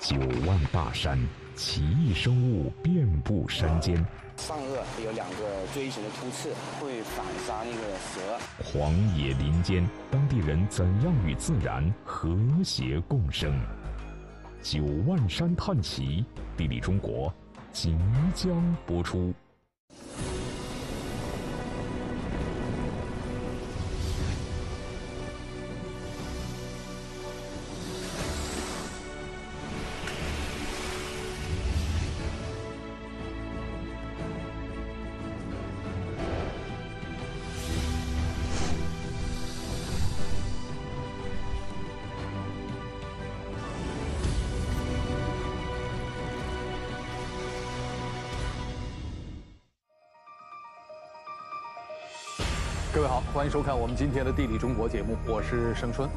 九万大山，奇异生物遍布山间。上颚有两个锥形的突刺，会反杀那个蛇。荒野林间，当地人怎样与自然和谐共生？九万山探奇，地理中国即将播出。各位好，欢迎收看我们今天的《地理中国》节目，我是盛春。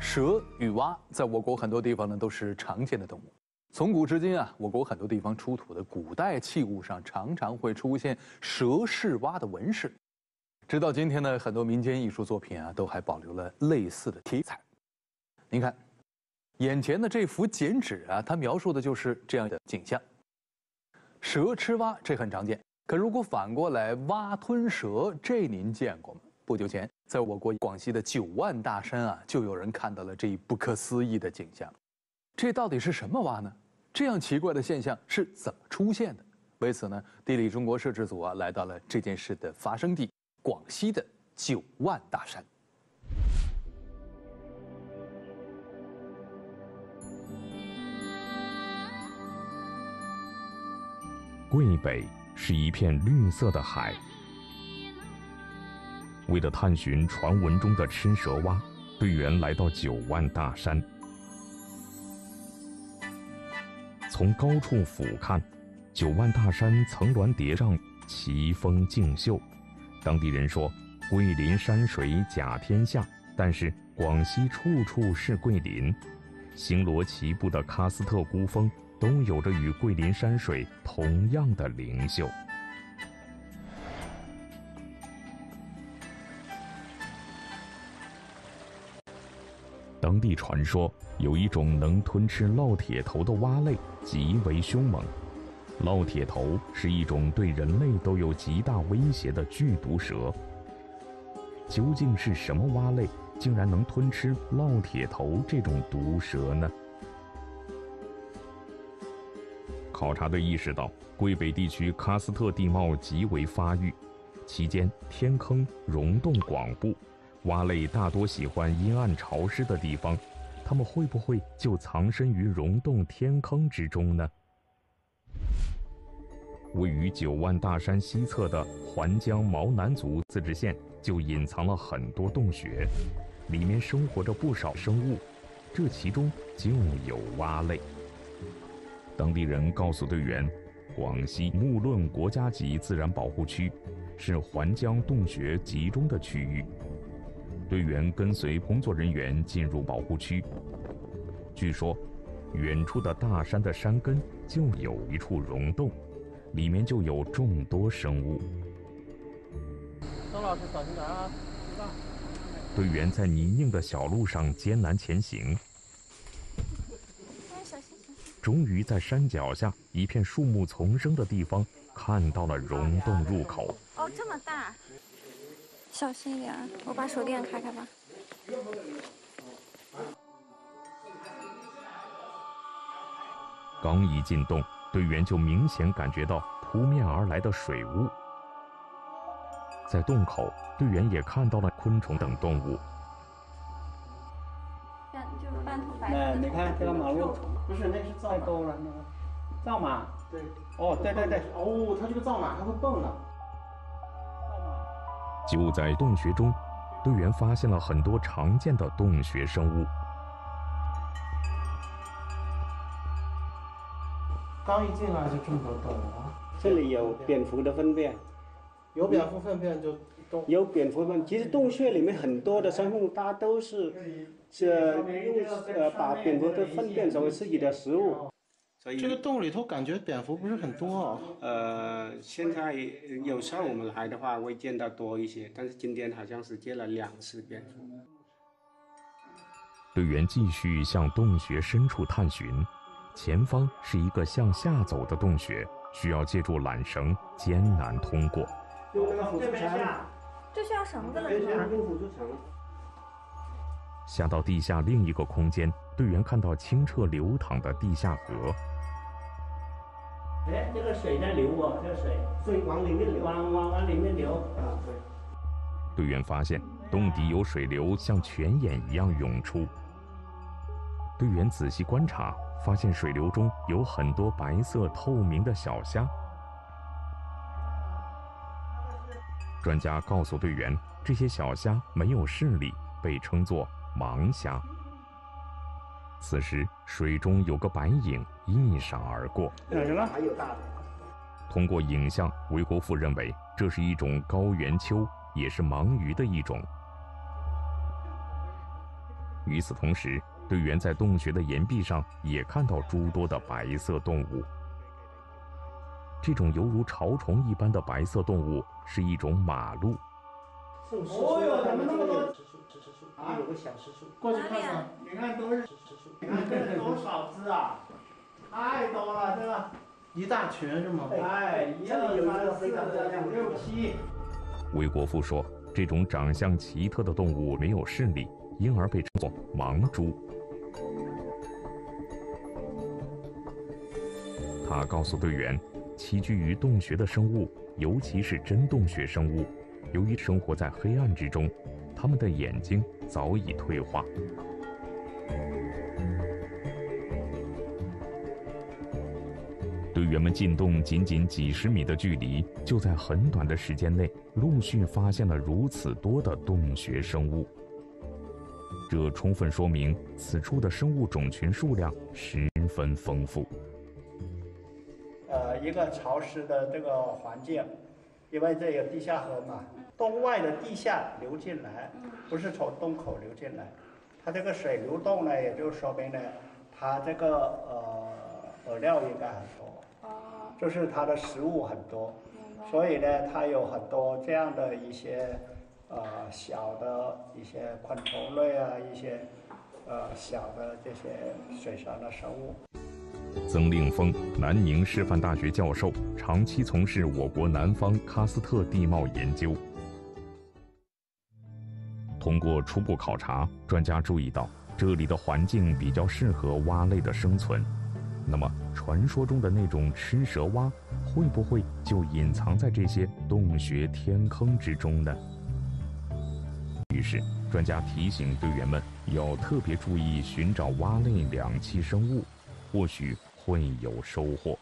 蛇与蛙在我国很多地方呢都是常见的动物。从古至今啊，我国很多地方出土的古代器物上常常会出现蛇是蛙的纹饰。直到今天呢，很多民间艺术作品啊都还保留了类似的题材。您看，眼前的这幅剪纸啊，它描述的就是这样的景象：蛇吃蛙，这很常见。可如果反过来，蛙吞蛇，这您见过吗？不久前，在我国广西的九万大山啊，就有人看到了这一不可思议的景象。这到底是什么蛙呢？这样奇怪的现象是怎么出现的？为此呢，地理中国摄制组啊，来到了这件事的发生地——广西的九万大山。桂北。是一片绿色的海。为了探寻传闻中的吃蛇蛙，队员来到九万大山。从高处俯瞰，九万大山层峦叠嶂，奇峰竞秀。当地人说：“桂林山水甲天下。”但是广西处处是桂林，星罗棋布的喀斯特孤峰。都有着与桂林山水同样的灵秀。当地传说有一种能吞吃烙铁头的蛙类极为凶猛。烙铁头是一种对人类都有极大威胁的剧毒蛇。究竟是什么蛙类竟然能吞吃烙铁头这种毒蛇呢？考察队意识到，桂北地区喀斯特地貌极为发育，其间天坑溶洞广布，蛙类大多喜欢阴暗潮湿的地方，它们会不会就藏身于溶洞天坑之中呢？位于九万大山西侧的环江毛南族自治县就隐藏了很多洞穴，里面生活着不少生物，这其中就有蛙类。当地人告诉队员，广西木论国家级自然保护区是环江洞穴集中的区域。队员跟随工作人员进入保护区。据说，远处的大山的山根就有一处溶洞，里面就有众多生物。张老师，小心点啊！队员在泥泞的小路上艰难前行。终于在山脚下一片树木丛生的地方看到了溶洞入口。哦，这么大，小心一点，我把手电开开吧。刚一进洞，队员就明显感觉到扑面而来的水雾。在洞口，队员也看到了昆虫等动物。哎，你看这个马路。不是，那是太高了，那个造马。对。哦，对对对。哦，它这个造马还会蹦呢。就在洞穴中，队员发现了很多常见的洞穴生物。刚一进来就这么多动物。这里有蝙蝠的粪便。有蝙蝠粪便就洞。有蝙蝠粪，其实洞穴里面很多的生物，它都是。是用呃把蝙蝠的粪便作为自己的食物。所以这个洞里头感觉蝙蝠不是很多哦。呃，现在有时候我们来的话会见到多一些，但是今天好像是见了两次蝙蝠。队员继续向洞穴深处探寻，前方是一个向下走的洞穴，需要借助缆绳艰难通过。用那个辅助绳，这需要绳子了对，是吗？用辅助绳。下到地下另一个空间，队员看到清澈流淌的地下河。哎，这个水在流啊，这个水水往里面流。往往往里面流。啊，对。队员发现洞底有水流像泉眼一样涌出。队员仔细观察，发现水流中有很多白色透明的小虾。专家告诉队员，这些小虾没有视力，被称作盲虾。此时，水中有个白影一闪而过。哪去了？还有大的。通过影像，韦国富认为这是一种高原鳅，也是盲鱼的一种。与此同时，队员在洞穴的岩壁上也看到诸多的白色动物。这种犹如潮虫一般的白色动物是一种马鹿。哦哟，怎么那么多？啊，有个小石树。过去看看，你看都是，你看这是多少只啊？太多了，这个一大群是吗？哎，一二三四五六七。韦国富说，这种长相奇特的动物没有视力，因而被称作盲猪。他告诉队员，栖居于洞穴的生物，尤其是真洞穴生物，由于生活在黑暗之中，他们的眼睛早已退化。队员们进洞仅仅几十米的距离，就在很短的时间内陆续发现了如此多的洞穴生物。这充分说明此处的生物种群数量十分丰富。呃，一个潮湿的这个环境，因为这有地下河嘛，洞外的地下流进来，不是从洞口流进来，它这个水流动呢，也就说明呢，它这个呃饵料应该很多，哦，就是它的食物很多，所以呢，它有很多这样的一些呃小的一些昆虫类啊，一些呃小的这些水上的生物。曾令峰，南宁师范大学教授，长期从事我国南方喀斯特地貌研究。通过初步考察，专家注意到这里的环境比较适合蛙类的生存。那么，传说中的那种吃蛇蛙，会不会就隐藏在这些洞穴天坑之中呢？于是，专家提醒队员们要特别注意寻找蛙类两栖生物。或许会有收获。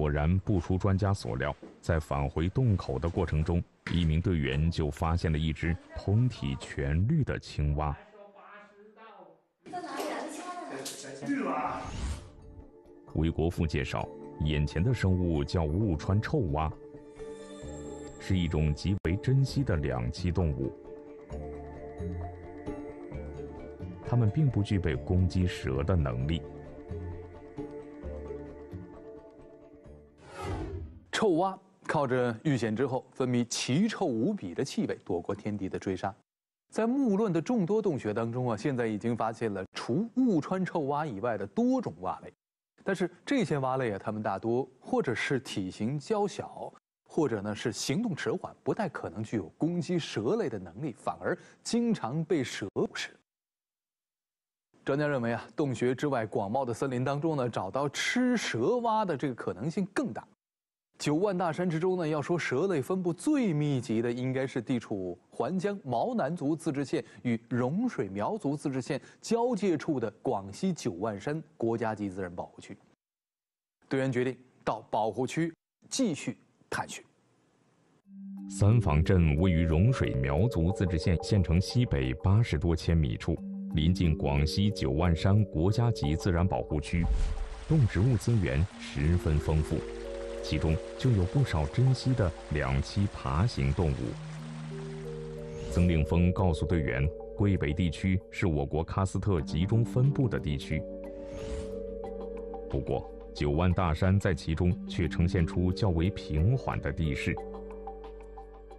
果然不出专家所料，在返回洞口的过程中，一名队员就发现了一只通体全绿的青蛙。在哪里啊？这青蛙？韦国富介绍，眼前的生物叫雾川臭蛙，是一种极为珍稀的两栖动物。它们并不具备攻击蛇的能力。臭蛙靠着遇险之后分泌奇臭无比的气味，躲过天敌的追杀。在木论的众多洞穴当中啊，现在已经发现了除雾川臭蛙以外的多种蛙类。但是这些蛙类啊，它们大多或者是体型娇小，或者呢是行动迟缓，不太可能具有攻击蛇类的能力，反而经常被蛇捕食。专家认为啊，洞穴之外广袤的森林当中呢，找到吃蛇蛙的这个可能性更大。九万大山之中呢，要说蛇类分布最密集的，应该是地处环江毛南族自治县与融水苗族自治县交界处的广西九万山国家级自然保护区。队员决定到保护区继续探寻。三坊镇位于融水苗族自治县县城西北八十多千米处，临近广西九万山国家级自然保护区，动植物资源十分丰富。其中就有不少珍稀的两栖爬行动物。曾令峰告诉队员，桂北地区是我国喀斯特集中分布的地区。不过，九万大山在其中却呈现出较为平缓的地势。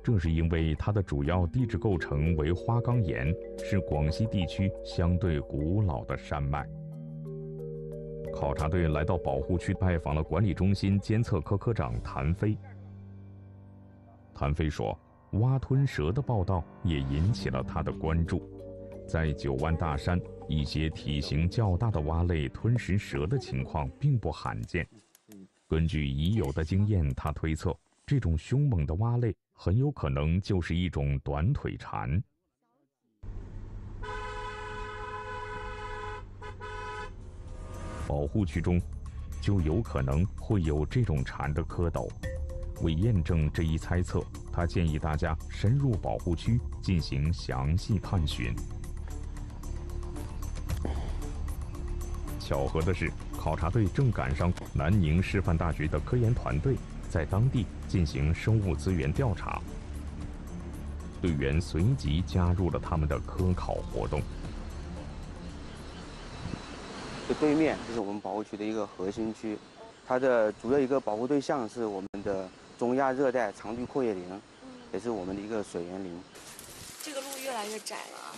这是因为它的主要地质构成为花岗岩，是广西地区相对古老的山脉。考察队来到保护区，拜访了管理中心监测科科长谭飞。谭飞说：“蛙吞蛇的报道也引起了他的关注。在九万大山，一些体型较大的蛙类吞食蛇的情况并不罕见。根据已有的经验，他推测这种凶猛的蛙类很有可能就是一种短腿蝉。保护区中，就有可能会有这种蝉的蝌蚪。”为验证这一猜测，他建议大家深入保护区进行详细探寻。巧合的是，考察队正赶上南宁师范大学的科研团队在当地进行生物资源调查，队员随即加入了他们的科考活动。这对面就是我们保护区的一个核心区，它的主要一个保护对象是我们的。中亚热带常绿阔叶林，也是我们的一个水源林。这个路越来越窄了，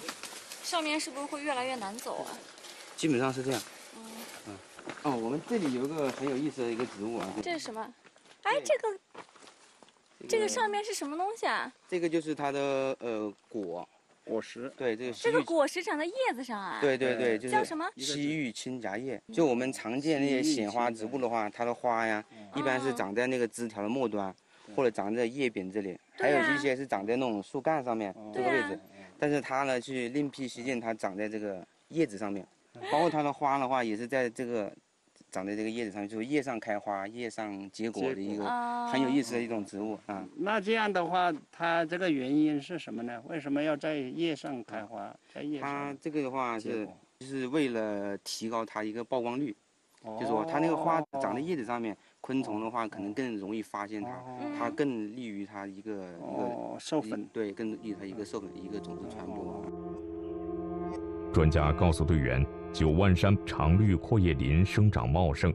上面是不是会越来越难走啊？基本上是这样。嗯。嗯。哦，我们这里有个很有意思的一个植物啊。这是什么？哎，这个，这个上面是什么东西啊？这个就是它的呃果。果实，对这个这个果实长在叶子上啊？对对对，就是叫什么？西域青荚叶。就我们常见那些显花植物的话，它的花呀，一般是长在那个枝条的末端，或者长在叶柄这里，还有一些是长在那种树干上面这个位置。但是它呢，去另辟蹊径，它长在这个叶子上面，包括它的花的话，也是在这个。长在这个叶子上面，就是叶上开花、叶上结果的一个很有意思的一种植物啊。那这样的话，它这个原因是什么呢？为什么要在叶上开花？在叶上？它这个的话是，就是为了提高它一个曝光率，就是说它那个花长在叶子上面，昆虫的话可能更容易发现它，它更利于它一个一个授粉，对，更利于它一个授粉一个种子传播。专家告诉队员。九万山常绿阔叶林生长茂盛，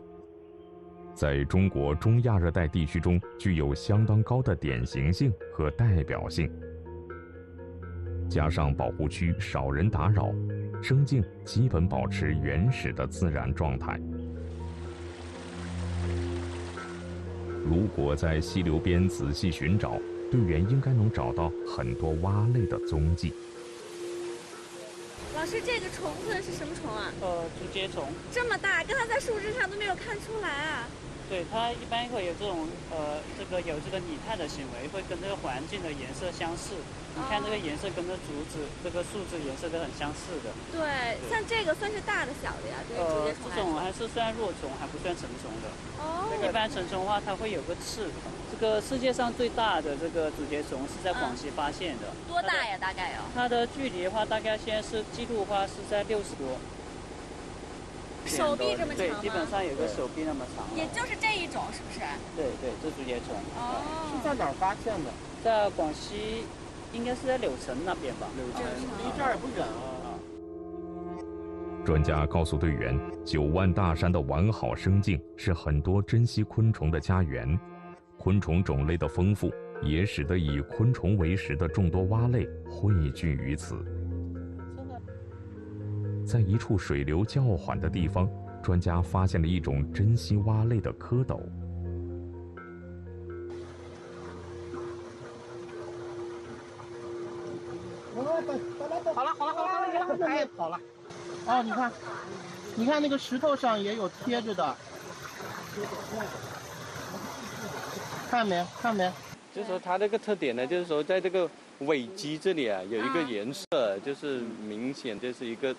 在中国中亚热带地区中具有相当高的典型性和代表性。加上保护区少人打扰，生境基本保持原始的自然状态。如果在溪流边仔细寻找，队员应该能找到很多蛙类的踪迹。是这个虫子是什么虫啊？呃，竹节虫。这么大，刚才在树枝上都没有看出来啊。对，它一般会有这种呃，这个有这个拟态的行为，会跟这个环境的颜色相似。你看这个颜色跟这竹子、这个树枝颜色都很相似的。对，像这个算是大的、小的呀？这个竹节虫。这种还是算弱虫，还不算成虫的。哦。一般成虫的话，它会有个刺。这个世界上最大的这个竹节虫是在广西发现的。多大呀？大概有？它的距离的话，大概现在是记录的话是在六十多。手臂这么长对，基本上有个手臂那么长。也就是这一种，是不是？对对，这竹节虫。哦。是在哪儿发现的？在广西，应该是在柳城那边吧。柳城离这儿也不远啊。专家告诉队员，九万大山的完好生境是很多珍稀昆虫的家园，昆虫种类的丰富也使得以昆虫为食的众多蛙类汇聚于此。在一处水流较缓的地方，专家发现了一种珍稀蛙类的蝌蚪。好了，好了，好了，好了，哎，好了。哦，你看，你看那个石头上也有贴着的，看没？看没？就是说它这个特点呢，就是说在这个尾鳍这里啊，有一个颜色，就是明显就是一个。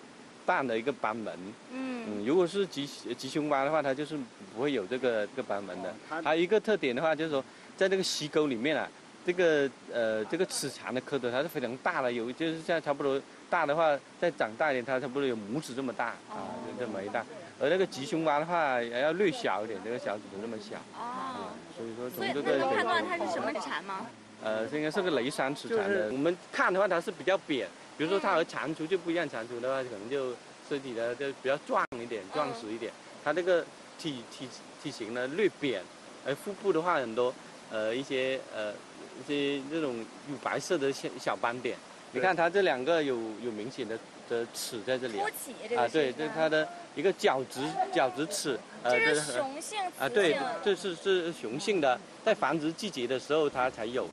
淡的一个斑纹，嗯，如果是吉吉胸蛙的话，它就是不会有这个这个斑纹的。还有一个特点的话，就是说，在这个溪沟里面啊，这个呃这个齿长的蝌蚪它是非常大的，有就是像差不多大的话，再长大一点，它差不多有拇指这么大啊，就这么一大。而那个吉胸蛙的话，也要略小一点，这个小指头这么小。哦。所以说从这个可以判断它是什么蝉吗？呃，这应该是个雷山齿蝉的。我们看的话，它是比较扁，比如说它和蟾蜍就不一样，蟾蜍的话可能就身体的就比较壮一点，壮实一点。它这个体体体型呢略扁，而腹部的话很多呃一些呃一些那种乳白色的小小斑点。你看它这两个有有明显的的齿在这里啊，对，这是它的一个角质角质齿。这是雄性啊，对，这是是雄性的，在繁殖季节的时候它才有。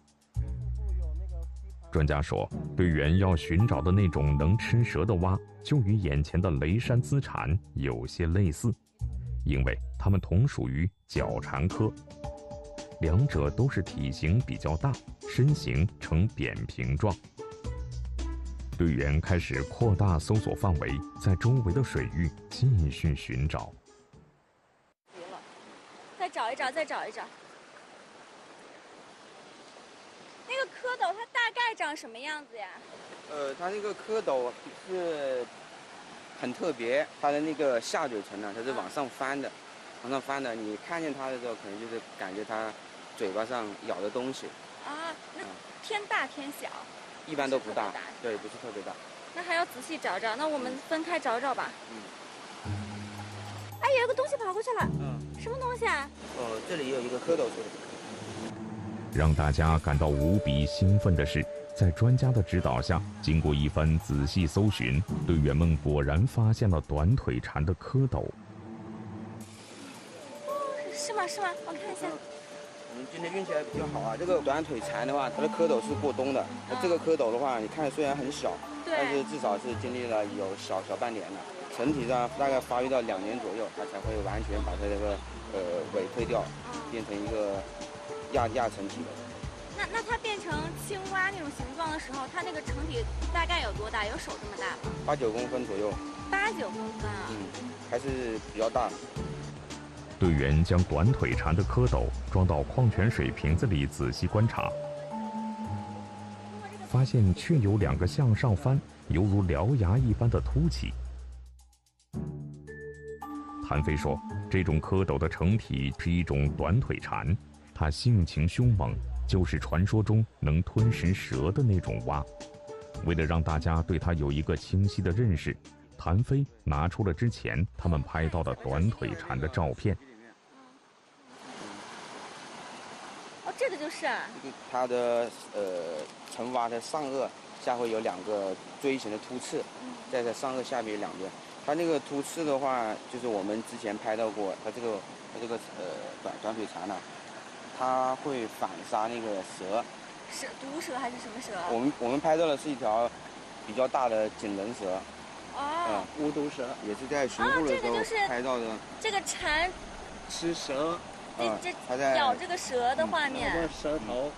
专家说，队员要寻找的那种能吃蛇的蛙，就与眼前的雷山资产有些类似，因为它们同属于角蟾科，两者都是体型比较大，身形呈扁平状。队员开始扩大搜索范围，在周围的水域继续寻找。再找一找，再找一找。那个蝌蚪它大概长什么样子呀？呃，它那个蝌蚪是很特别，它的那个下嘴唇呢，它是往上翻的，往上翻的。你看见它的时候，可能就是感觉它嘴巴上咬的东西。啊，那偏大偏小？一般都不大，对，不是特别大。那还要仔细找找，那我们分开找找吧。嗯。哎，有个东西跑过去了。嗯。什么东西啊？哦，这里有一个蝌蚪。让大家感到无比兴奋的是，在专家的指导下，经过一番仔细搜寻，队员们果然发现了短腿蝉的蝌蚪。哦，是吗？是吗？我看一下。我们今天运气还比较好啊！这个短腿蝉的话，它的蝌蚪是过冬的。那这个蝌蚪的话，你看虽然很小，但是至少是经历了有小小半年了。成体上大概发育到两年左右，它才会完全把它这个呃尾退掉，变成一个。亚亚成体的，那那它变成青蛙那种形状的时候，它那个成体大概有多大？有手这么大吗？八九公分左右。八九公分啊？嗯，还是比较大。队员将短腿蝉的蝌蚪装到矿泉水瓶子里仔细观察，发现确有两个向上翻，犹如獠牙一般的凸起。谭飞说，这种蝌蚪的成体是一种短腿蝉。它性情凶猛，就是传说中能吞食蛇的那种蛙。为了让大家对它有一个清晰的认识，谭飞拿出了之前他们拍到的短腿蝉的照片。哦，这个就是啊。它的呃成蛙的上颚下会有两个锥形的突刺，在它上颚下面两边。它那个突刺的话，就是我们之前拍到过，它这个它这个呃短短腿蝉呢。它会反杀那个蛇，蛇毒蛇还是什么蛇？我们我们拍到的是一条比较大的锦纶蛇，哦，乌毒蛇，也是在巡护的时候拍到的。这个蝉吃蛇，这这咬这个蛇的画面。蛇头。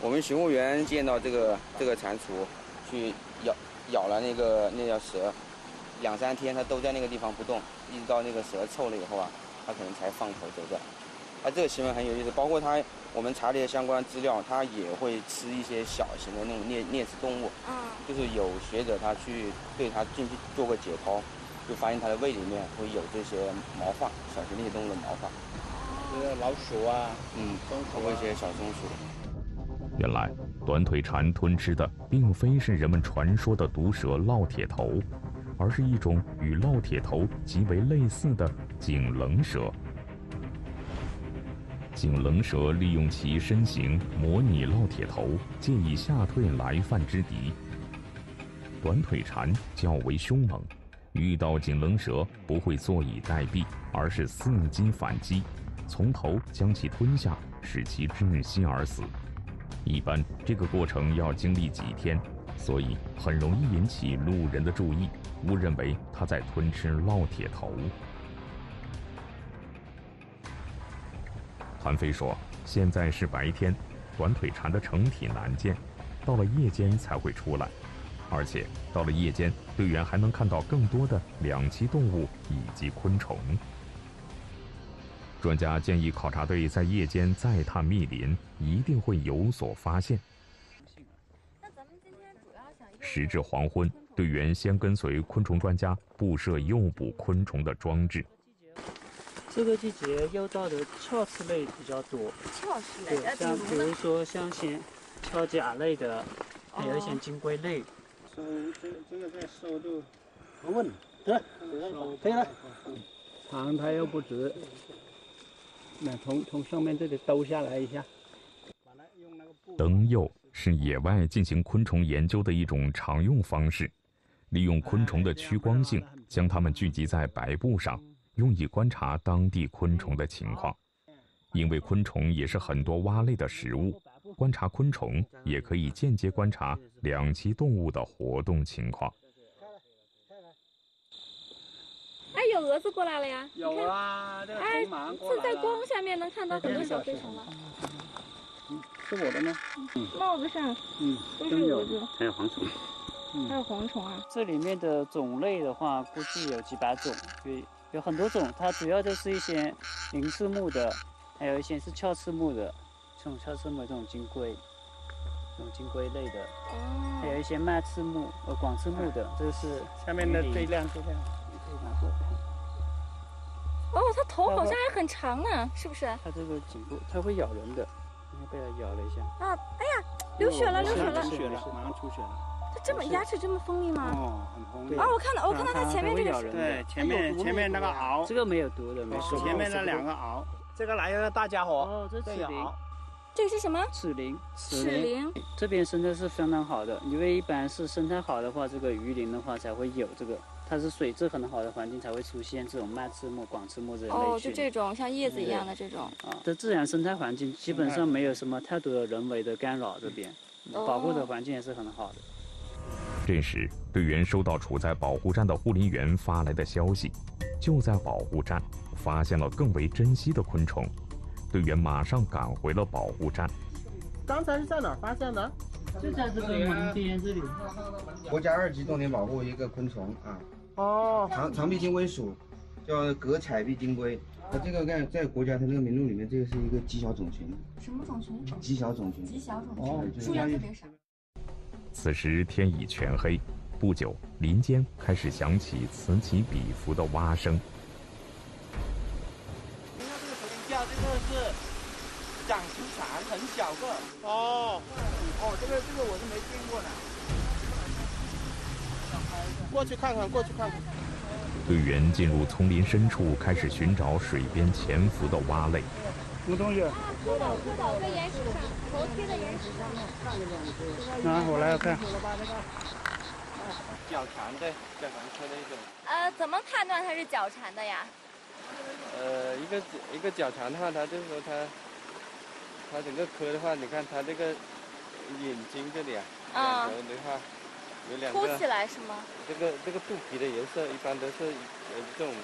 我们巡护员见到这个这个蟾蜍去咬咬了那个那条蛇，两三天它都在那个地方不动，一直到那个蛇臭了以后啊，它可能才放头走掉。它这个行为很有意思，包括它，我们查了一些相关资料，它也会吃一些小型的那种啮啮齿动物。嗯。就是有学者他去对它进去做过解剖，就发现它的胃里面会有这些毛发，小型那些动物的毛发。是老鼠啊，嗯，包括一些小松鼠。原来，短腿蝉吞吃的并非是人们传说的毒蛇烙铁头，而是一种与烙铁头极为类似的颈棱蛇。井棱蛇利用其身形模拟烙铁头，借以吓退来犯之敌。短腿蝉较为凶猛，遇到井棱蛇不会坐以待毙，而是伺机反击，从头将其吞下，使其窒息而死。一般这个过程要经历几天，所以很容易引起路人的注意，误认为它在吞吃烙铁头。韩飞说：“现在是白天，短腿蝉的成体难见，到了夜间才会出来，而且到了夜间，队员还能看到更多的两栖动物以及昆虫。”专家建议考察队在夜间再探密林，一定会有所发现。时至黄昏，队员先跟随昆虫专家布设诱捕昆虫的装置。这个季节要到的鞘翅类比较多，鞘翅类，像比如说像咸跳甲类的，还有一些金龟类。收这个这个再收就不稳，对，可以了。长它又不直，那从从上面这里兜下来一下。灯釉是野外进行昆虫研究的一种常用方式，利用昆虫的趋光性，将它们聚集在白布上，用以观察当地昆虫的情况。因为昆虫也是很多蛙类的食物，观察昆虫也可以间接观察两栖动物的活动情况。哎，有蛾子过来了呀！有啊，这个哎，是在光下面能看到很多小飞虫吗。是我的吗？帽子上，嗯，都是蛾子，还有蝗虫，还有蝗虫啊。这里面的种类的话，估计有几百种，对，有很多种。它主要就是一些鳞翅目的，还有一些是鞘翅目的，这种鞘翅目这种金龟，这种金龟类的，还有一些麦翅目、呃广翅目的，这个是下面的最亮最亮，你可以拿过来看。哦，它头好像还很长呢，是不是？它这个颈部，它会咬人的，因为被它咬了一下。啊，哎呀，流血了，流血了！流血了，马上出血了。它这么牙齿这么锋利吗？哦，很锋利。啊，我看到，我看到它前面这个是。对，前面前面那个螯，这个没有毒的，没事。前面那两个螯，这个来一个大家伙。哦，这齿鳞。这个是什么？齿鳞。齿鳞。这边生态是相当好的，因为一般是生态好的话，这个鱼鳞的话才会有这个。它是水质很好的环境才会出现这种麦翅目、广翅目这类哦，就这种像叶子一样的这种。啊，这自然生态环境基本上没有什么太多的人为的干扰，这边保护的环境也是很好的。这时，队员收到处在保护站的护林员发来的消息，就在保护站发现了更为珍稀的昆虫，队员马上赶回了保护站。刚才是在哪儿发现的？就在这个门边这里。国家二级重点保护一个昆虫啊。哦，长长臂金龟属，叫格彩臂金龟。它这个在在国家它那个名录里面，这个是一个极小种群。什么种群？极小种群。极小种群，数量特别少。此时天已全黑，不久林间开始响起此起彼伏的蛙声。你看这个头架，这个是掌球蝉，很小个。哦，哦，这个这个我是没见过的。过去看看，过去看看。队员进入丛林深处，开始寻找水边潜伏的蛙类。什么东西？知道知道，在岩石上，头贴在岩石上面。啊，我来看。角蝉对，角蝉科的一种。呃，怎么判断它是角蝉的呀？呃，一个一个角蝉的话，它就是说它，它整个科的话，你看它这个眼睛这里啊，两头的话。有两凸起来是吗？这个这个肚皮的颜色一般都是呃这种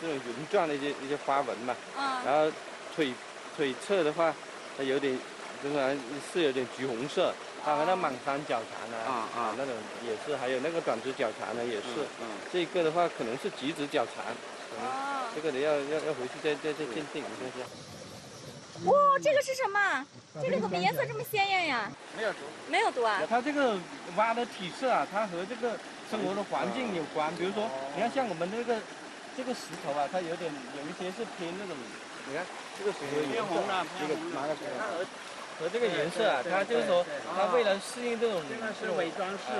这种云状的一些一些花纹嘛。嗯。然后腿腿侧的话，它有点就是是有点橘红色。它和那满山角蝉啊啊那种也是，还有那个短直角蝉呢也是。嗯。这个的话可能是极直角蝉。哦。这个得要要要回去再再再鉴定一下。哇，这个是什么？这个怎么颜色这么鲜艳呀？没有毒，没有毒啊。它这个蛙的体色啊，它和这个生活的环境有关。比如说，你看像我们这个这个石头啊，它有点有一些是偏那种，你看这个水有偏红了，这个拿个它和和这个颜色啊，它就是说，它为了适应这种这种伪装饰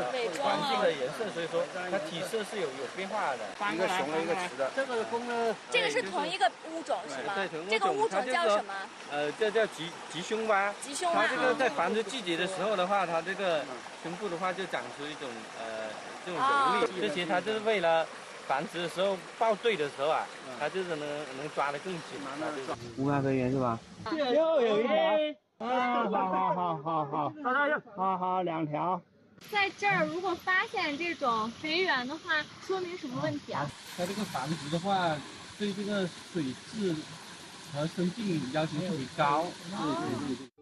环境的颜色，所以说它体色是有有变化的。一个雄的，一个雌的。这个公的。这个是同一个物种是吗？对，同这个物种叫什么？呃，这叫吉吉胸蛙。吉胸蛙。它这个在繁殖季节的时候的话，它这个胸部的话就长出一种呃这种绒力，这些它就是为了繁殖的时候抱对的时候啊，它就是能能抓得更紧。五百个元是吧？又有一条。啊，好好好好好，好好两条。在这儿，如果发现这种肥源的话，说明什么问题啊？它这个繁殖的话，对这个水质和生境要求特别高。对对对。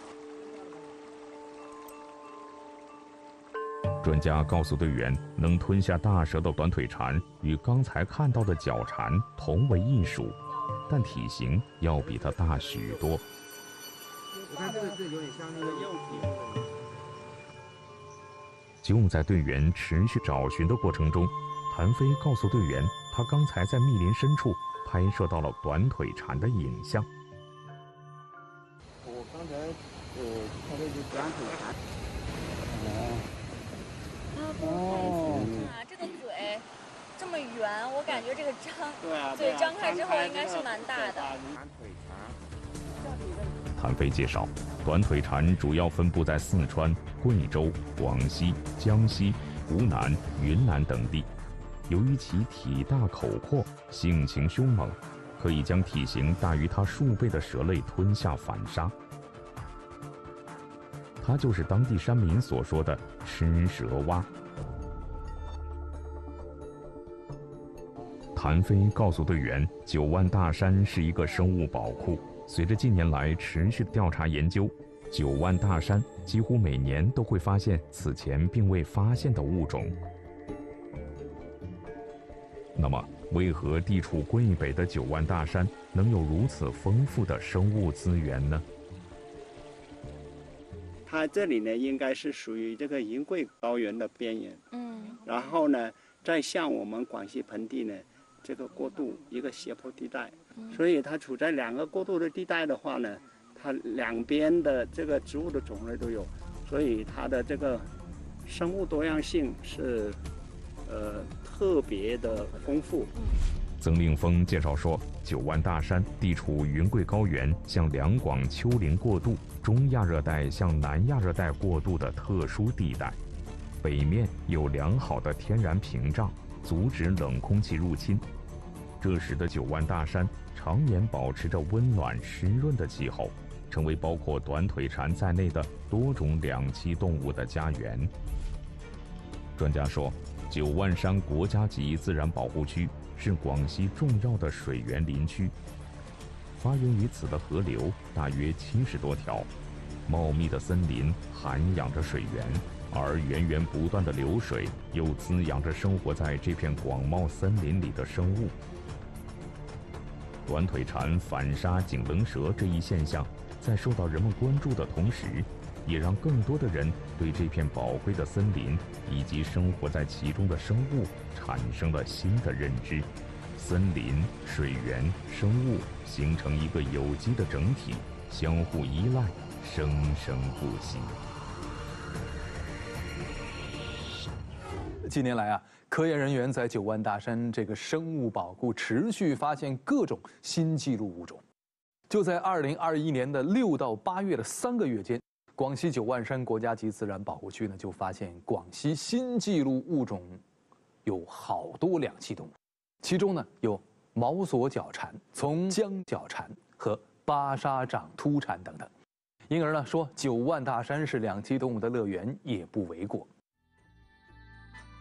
专家告诉队员，能吞下大蛇的短腿蝉与刚才看到的角蝉同为一属，但体型要比它大许多。你看这个，这有点像那个幼体。就在队员持续找寻的过程中，谭飞告诉队员，他刚才在密林深处拍摄到了短腿蝉的影像。我刚才呃拍了一只短腿蝉。哦。啊，这个嘴这么圆，我感觉这个张对啊，嘴张开之后应该是蛮大的。短腿蝉。谭飞介绍，短腿蝉主要分布在四川、贵州、广西、江西、湖南、云南等地。由于其体大口阔、性情凶猛，可以将体型大于它数倍的蛇类吞下反杀。它就是当地山民所说的“吃蛇蛙”。谭飞告诉队员，九万大山是一个生物宝库。随着近年来持续的调查研究，九万大山几乎每年都会发现此前并未发现的物种。那么，为何地处桂北的九万大山能有如此丰富的生物资源呢？它这里呢，应该是属于这个云贵高原的边缘。嗯。然后呢，再向我们广西盆地呢，这个过渡一个斜坡地带。嗯。所以它处在两个过渡的地带的话呢，它两边的这个植物的种类都有，所以它的这个生物多样性是，呃，特别的丰富。曾令峰介绍说，九万大山地处云贵高原向两广丘陵过渡、中亚热带向南亚热带过渡的特殊地带，北面有良好的天然屏障，阻止冷空气入侵。这使得九万大山常年保持着温暖湿润的气候，成为包括短腿蝉在内的多种两栖动物的家园。专家说，九万山国家级自然保护区。是广西重要的水源林区，发源于此的河流大约七十多条，茂密的森林涵养着水源，而源源不断的流水又滋养着生活在这片广袤森林里的生物。短腿蝉反杀井棱蛇这一现象，在受到人们关注的同时，也让更多的人对这片宝贵的森林以及生活在其中的生物产生了新的认知。森林、水源、生物形成一个有机的整体，相互依赖，生生不息。近年来啊，科研人员在九万大山这个生物宝库持续发现各种新纪录物种。就在二零二一年的六到八月的三个月间。广西九万山国家级自然保护区呢，就发现广西新纪录物种有好多两栖动物，其中呢有毛索角蝉、从江角蝉和巴沙掌突蝉等等，因而呢说九万大山是两栖动物的乐园也不为过。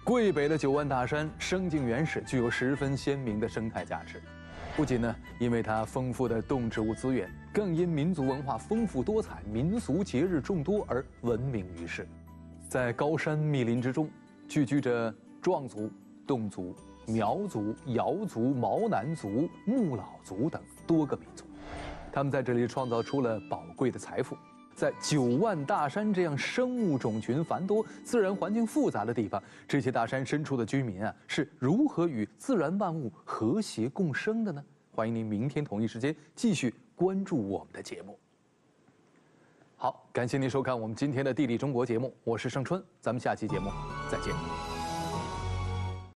桂北的九万大山生境原始，具有十分鲜明的生态价值。不仅呢，因为它丰富的动植物资源，更因民族文化丰富多彩、民俗节日众多而闻名于世。在高山密林之中，聚居着壮族、侗族、苗族、瑶族、毛南族、木老族等多个民族，他们在这里创造出了宝贵的财富。在九万大山这样生物种群繁多、自然环境复杂的地方，这些大山深处的居民啊，是如何与自然万物和谐共生的呢？欢迎您明天同一时间继续关注我们的节目。好，感谢您收看我们今天的《地理中国》节目，我是盛春，咱们下期节目再见。